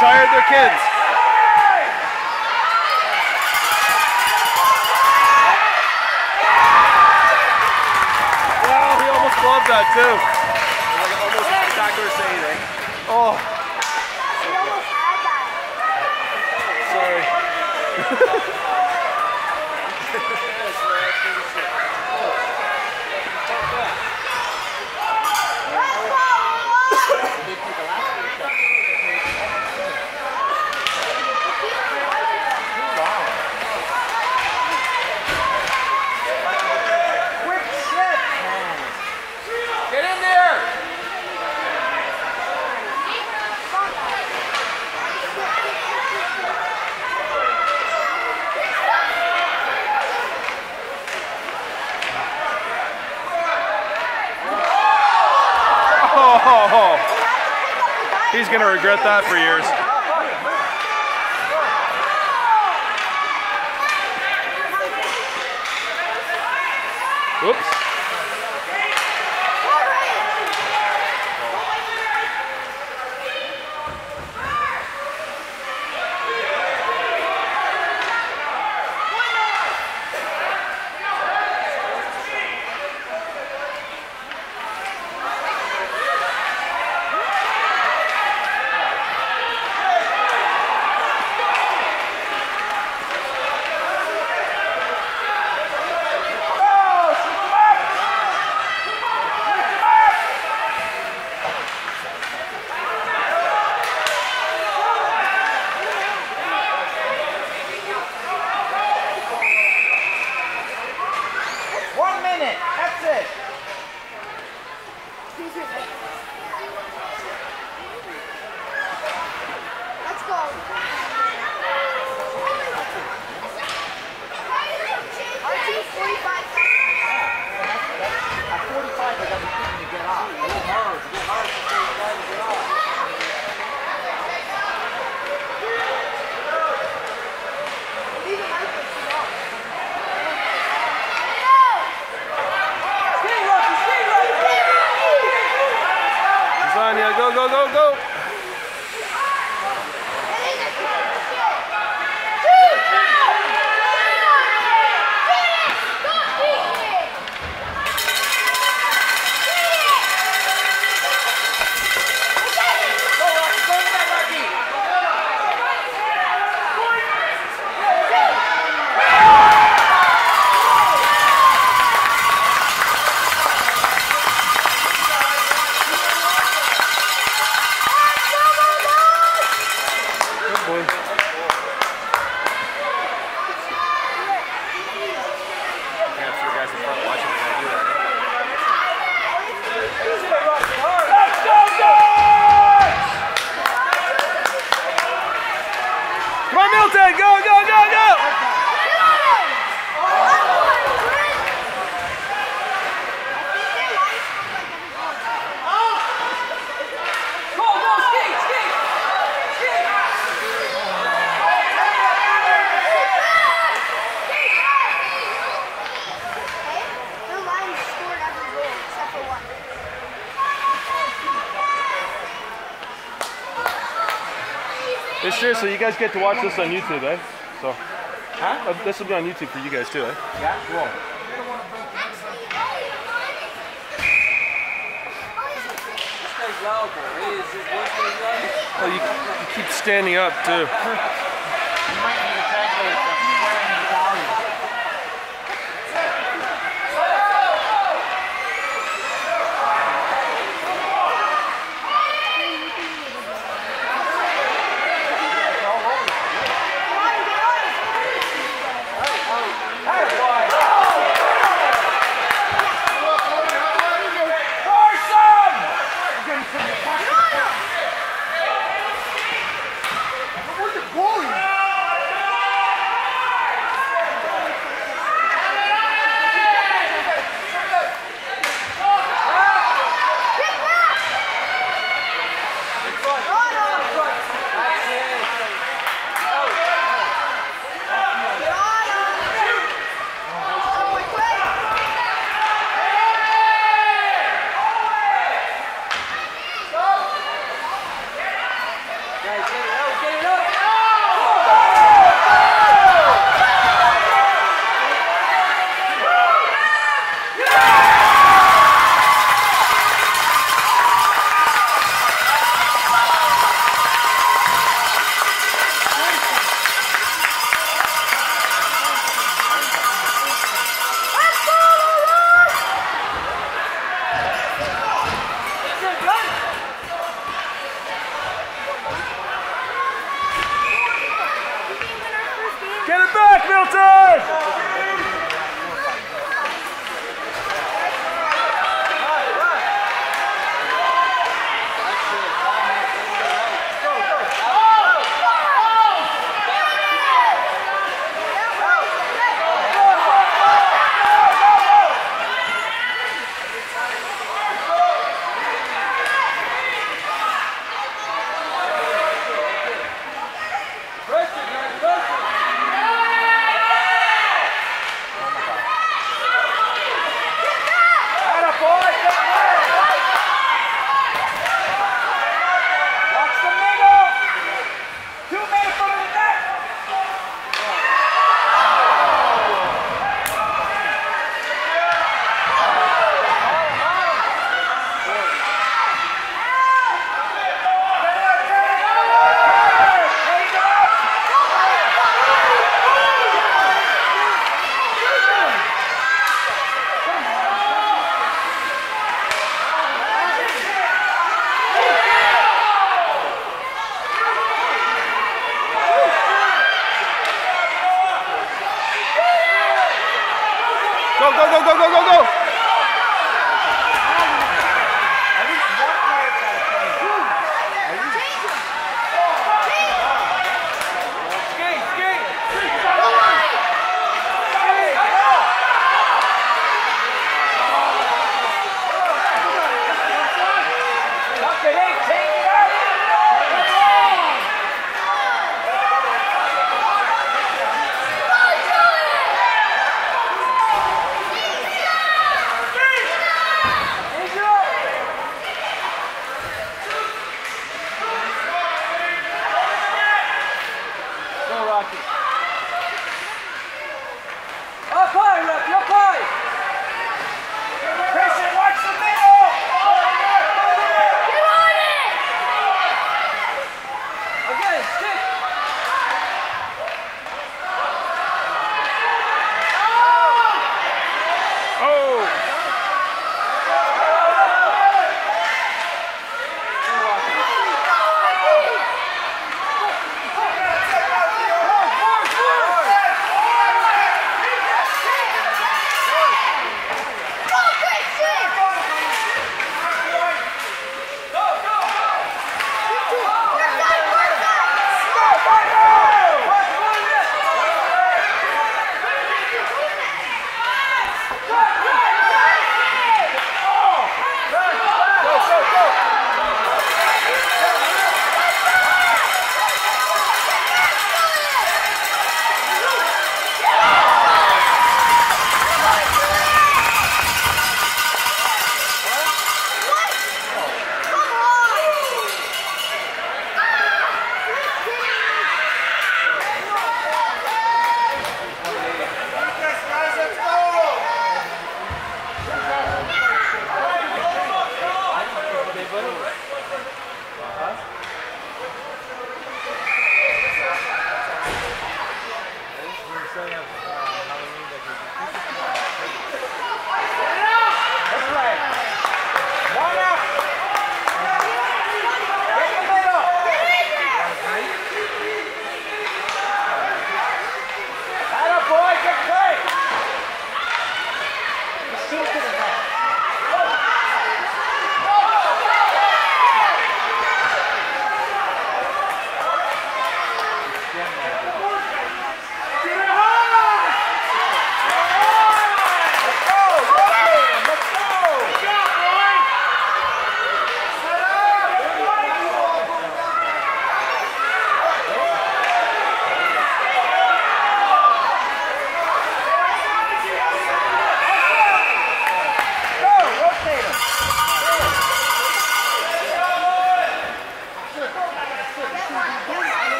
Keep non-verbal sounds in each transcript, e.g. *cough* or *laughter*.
tired their kids. Wow, he almost loved that too. going to regret that for years. Oops. So you guys get to watch this on YouTube, eh? So, huh? Uh, this will be on YouTube for you guys too, eh? Yeah, cool. Oh, you, you keep standing up too. *laughs*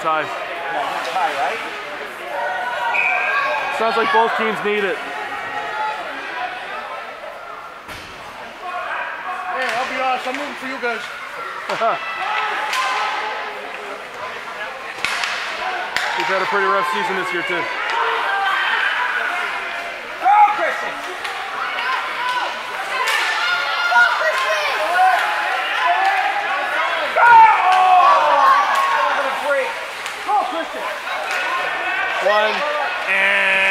tie. No, it'll be a tie. Yeah, tie, right? Sounds like both teams need it. Hey, I'll be honest. I'm rooting for you guys. *laughs* We've had a pretty rough season this year too. One. And